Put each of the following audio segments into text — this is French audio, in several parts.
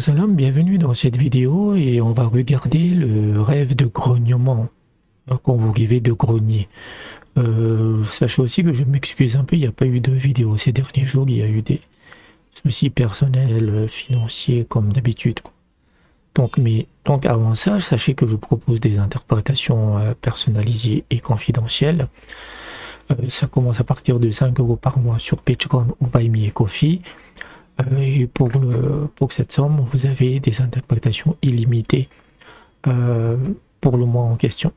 Salam, bienvenue dans cette vidéo et on va regarder le rêve de grognement quand vous rêvez de grogner. Euh, sachez aussi que je m'excuse un peu, il n'y a pas eu de vidéo ces derniers jours, il y a eu des soucis personnels, financiers comme d'habitude. Donc, mais, donc avant ça, sachez que je propose des interprétations euh, personnalisées et confidentielles. Euh, ça commence à partir de 5 euros par mois sur Patreon ou Buy Me Coffee. Euh, et pour, pour cette somme, vous avez des interprétations illimitées euh, pour le mois en question.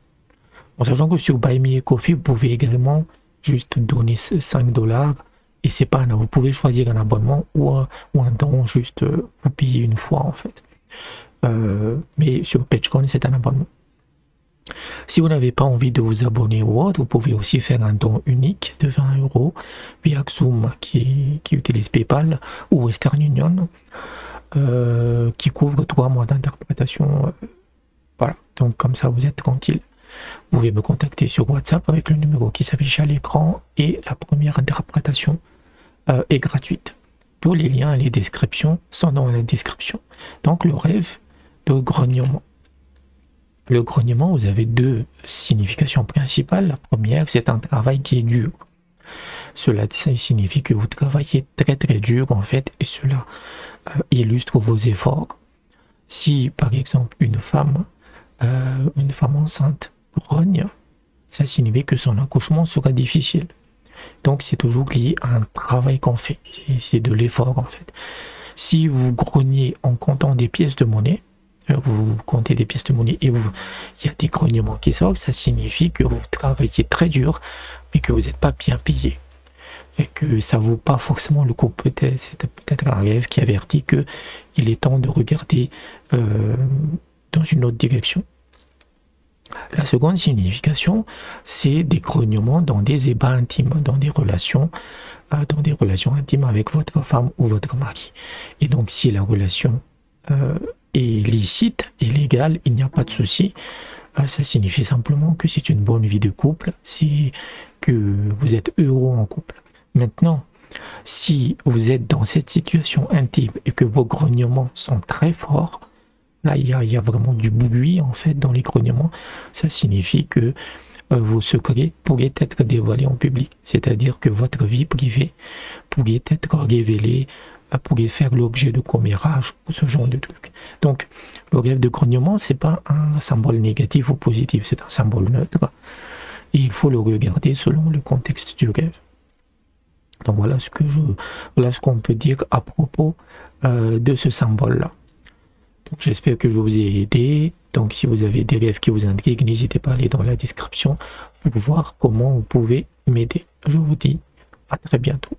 En sachant que sur Buy Me Coffee, vous pouvez également juste donner 5 dollars et c'est pas vous pouvez choisir un abonnement ou un, ou un don juste euh, vous payer une fois en fait. mais sur Patreon, c'est un abonnement. Si vous n'avez pas envie de vous abonner ou autre, vous pouvez aussi faire un don unique de 20 euros via Xoom qui, utilise PayPal ou Western Union euh, qui couvre trois mois d'interprétation. Euh, voilà, donc comme ça vous êtes tranquille. Vous pouvez me contacter sur WhatsApp avec le numéro qui s'affiche à l'écran et la première interprétation euh, est gratuite. Tous les liens et les descriptions sont dans la description. Donc le rêve de grognement. Le grognement, vous avez deux significations principales. La première, c'est un travail qui est dur. Cela signifie que vous travaillez très très dur en fait et cela euh, illustre vos efforts. Si par exemple une femme, euh, une femme enceinte grogne, ça signifie que son accouchement sera difficile. Donc c'est toujours lié à un travail qu'on fait, c'est de l'effort en fait. Si vous grognez en comptant des pièces de monnaie, vous comptez des pièces de monnaie et vous, il y a des grognements qui sortent, ça signifie que vous travaillez très dur, mais que vous n'êtes pas bien payé. Et que ça vaut pas forcément le coup. Peut-être, c'est peut-être un rêve qui avertit que il est temps de regarder euh, dans une autre direction. La seconde signification, c'est des grognements dans des ébats intimes, dans des relations, euh, dans des relations intimes avec votre femme ou votre mari. Et donc, si la relation euh, est licite il n'y a pas de souci. Euh, ça signifie simplement que c'est une bonne vie de couple, c'est que vous êtes heureux en couple. Maintenant, si vous êtes dans cette situation intime et que vos grognements sont très forts, là il y a, vraiment du bruit en fait dans les grognements, ça signifie que euh, vos secrets pourraient être dévoilés en public. C'est-à-dire que votre vie privée pourrait être révélée pourrait faire l'objet de commérages ou ce genre de trucs. Donc, le rêve de grognement, c'est pas un symbole négatif ou positif, c'est un symbole neutre. Et il faut le regarder selon le contexte du rêve. Donc voilà ce que je, voilà ce qu'on peut dire à propos euh, de ce symbole-là. Donc j'espère que je vous ai aidé. Donc si vous avez des rêves qui vous intriguent, n'hésitez pas à aller dans la description pour voir comment vous pouvez m'aider. Je vous dis à très bientôt.